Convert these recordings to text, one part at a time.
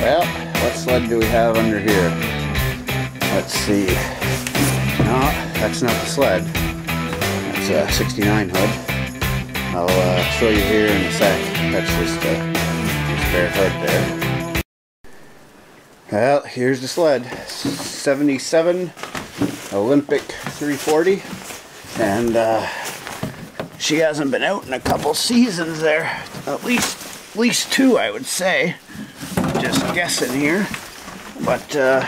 Well, what sled do we have under here? Let's see. No, that's not the sled. That's a 69 hood. I'll uh, show you here in a sec. That's just a spare hood there. Well, here's the sled. 77 Olympique 340. And uh, she hasn't been out in a couple seasons there. At least, at least two, I would say just guessing here, but uh,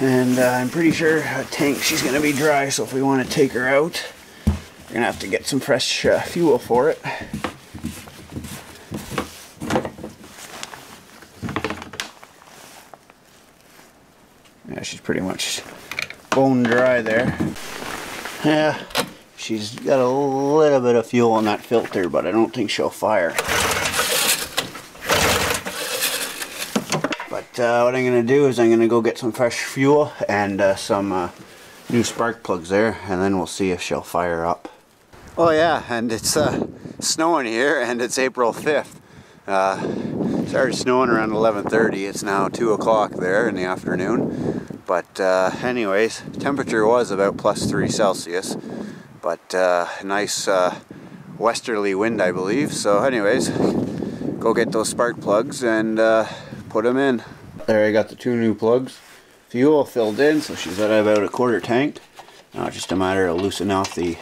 and uh, I'm pretty sure a tank she's gonna be dry. So if we want to take her out, we're gonna have to get some fresh uh, fuel for it. Yeah, she's pretty much bone dry there. Yeah, she's got a little bit of fuel in that filter, but I don't think she'll fire. Uh, what I'm going to do is I'm going to go get some fresh fuel and uh, some uh, new spark plugs there and then we'll see if she'll fire up. Oh yeah, and it's uh, snowing here and it's April 5th. Uh, started snowing around 11.30. It's now 2 o'clock there in the afternoon. But uh, anyways, temperature was about plus 3 Celsius. But nice westerly wind I believe. So anyways, go get those spark plugs and put them in. There I got the two new plugs. Fuel filled in, so she's at about a quarter tank. Now it's just a matter of loosening off the,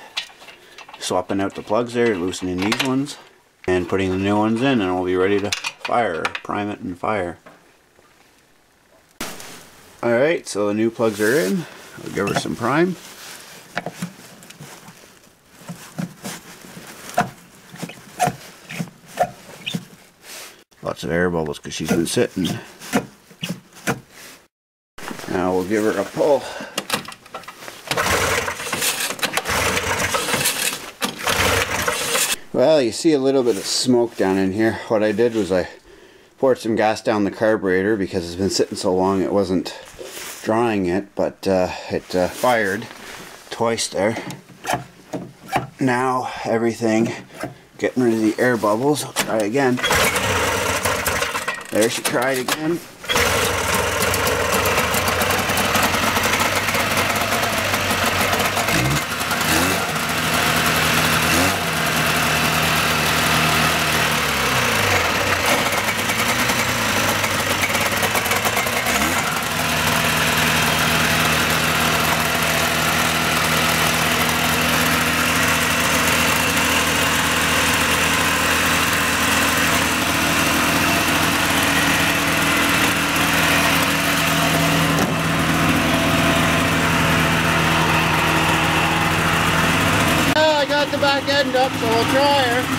swapping out the plugs there, loosening these ones, and putting the new ones in, and we'll be ready to fire, prime it and fire. Alright, so the new plugs are in. I'll give her some prime. Lots of air bubbles because she's been sitting. Now we'll give her a pull. Well, you see a little bit of smoke down in here. What I did was I poured some gas down the carburetor because it's been sitting so long it wasn't drying it, but uh, it uh, fired twice there. Now everything, getting rid of the air bubbles. I'll try again. There she cried again. Back end up, so we'll try her.